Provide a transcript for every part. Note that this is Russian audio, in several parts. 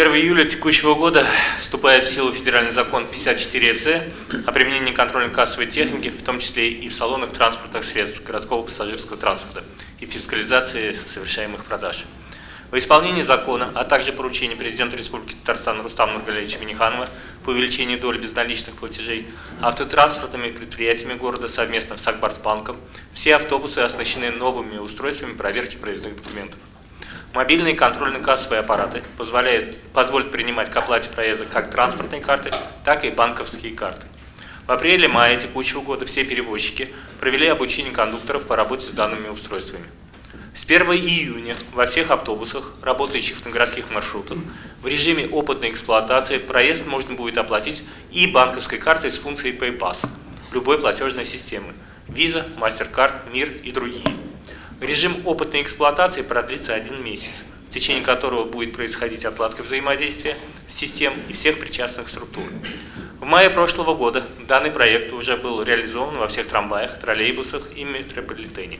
1 июля текущего года вступает в силу федеральный закон 54ЭЦ о применении контрольно-кассовой техники, в том числе и в салонах транспортных средств городского пассажирского транспорта и фискализации совершаемых продаж. В исполнении закона, а также поручения президента Республики Татарстан Рустама Нургалевича Миниханова по увеличению доли безналичных платежей автотранспортными предприятиями города совместно с Акбарсбанком все автобусы оснащены новыми устройствами проверки проездных документов. Мобильные контрольно-кассовые аппараты позволяют, позволят принимать к оплате проезда как транспортные карты, так и банковские карты. В апреле-мае текущего года все перевозчики провели обучение кондукторов по работе с данными устройствами. С 1 июня во всех автобусах, работающих на городских маршрутах, в режиме опытной эксплуатации проезд можно будет оплатить и банковской картой с функцией PayPass любой платежной системы – Visa, MasterCard, МИР и другие. Режим опытной эксплуатации продлится один месяц, в течение которого будет происходить отладка взаимодействия систем и всех причастных структур. В мае прошлого года данный проект уже был реализован во всех трамваях, троллейбусах и метрополитене.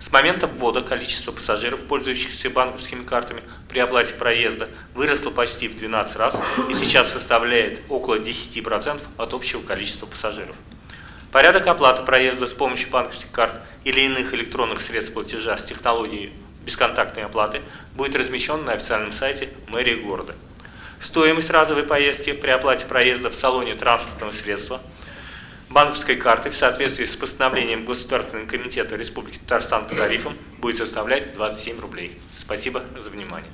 С момента ввода количество пассажиров, пользующихся банковскими картами при оплате проезда, выросло почти в 12 раз и сейчас составляет около 10% от общего количества пассажиров. Порядок оплаты проезда с помощью банковских карт или иных электронных средств платежа с технологией бесконтактной оплаты будет размещен на официальном сайте мэрии города. Стоимость разовой поездки при оплате проезда в салоне транспортного средства банковской карты в соответствии с постановлением Государственного комитета Республики Татарстан по тарифам будет составлять 27 рублей. Спасибо за внимание.